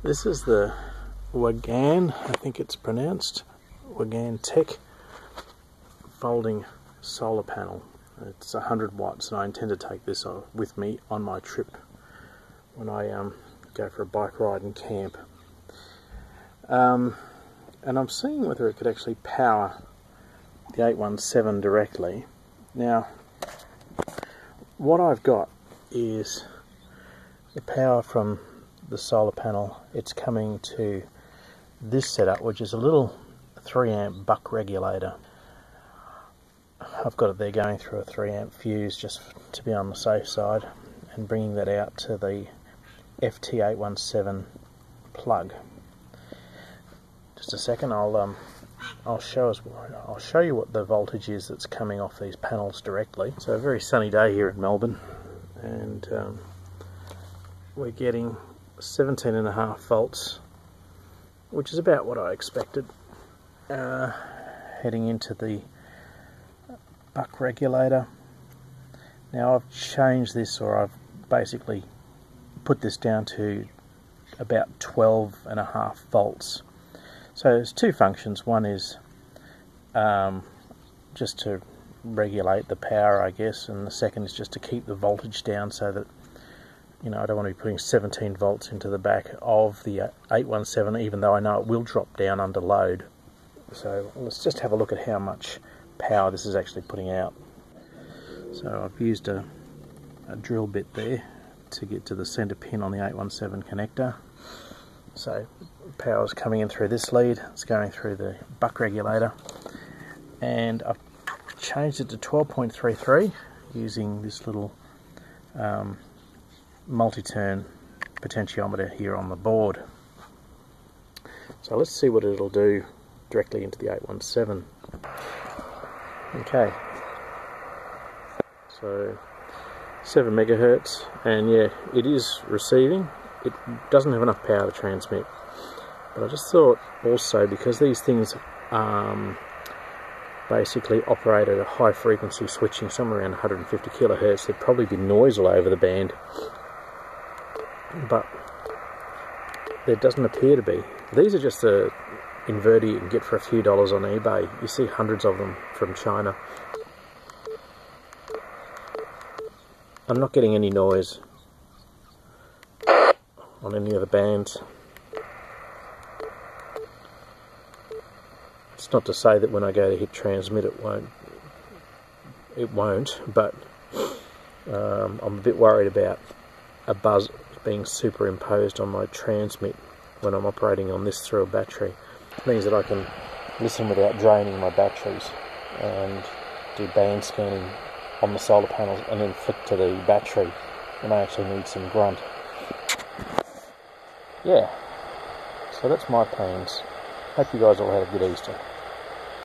This is the Wagan, I think it's pronounced, Wagan Tech folding solar panel. It's 100 watts and I intend to take this with me on my trip when I um, go for a bike ride and camp. Um, and I'm seeing whether it could actually power the 817 directly. Now, what I've got is the power from the solar panel. It's coming to this setup, which is a little 3 amp buck regulator. I've got it there going through a 3 amp fuse just to be on the safe side and bringing that out to the FT817 plug. Just a second, I'll um, I'll show us I'll show you what the voltage is that's coming off these panels directly. So a very sunny day here in Melbourne, and um, we're getting 17 and a half volts, which is about what I expected. Uh, heading into the buck regulator. Now I've changed this, or I've basically put this down to about 12 and a half volts. So there's two functions. One is um, just to regulate the power, I guess, and the second is just to keep the voltage down so that you know I don't want to be putting 17 volts into the back of the 817, even though I know it will drop down under load. So let's just have a look at how much power this is actually putting out. So I've used a, a drill bit there to get to the center pin on the 817 connector. So power is coming in through this lead, it's going through the buck regulator, and I've changed it to 12.33 using this little um, multi-turn potentiometer here on the board. So let's see what it'll do directly into the 817. Okay, so 7 megahertz, and yeah, it is receiving. It doesn't have enough power to transmit, but I just thought also because these things um, basically operate at a high frequency switching, somewhere around 150 kilohertz, there'd probably be noise all over the band, but there doesn't appear to be. These are just a inverter you can get for a few dollars on eBay. You see hundreds of them from China. I'm not getting any noise on any of the bands. It's not to say that when I go to hit transmit it won't it won't, but um, I'm a bit worried about a buzz being superimposed on my transmit when I'm operating on this through a battery. It means that I can listen without draining my batteries and do band scanning on the solar panels and then flick to the battery when I actually need some grunt. Yeah, so that's my plans. Hope you guys all had a good Easter.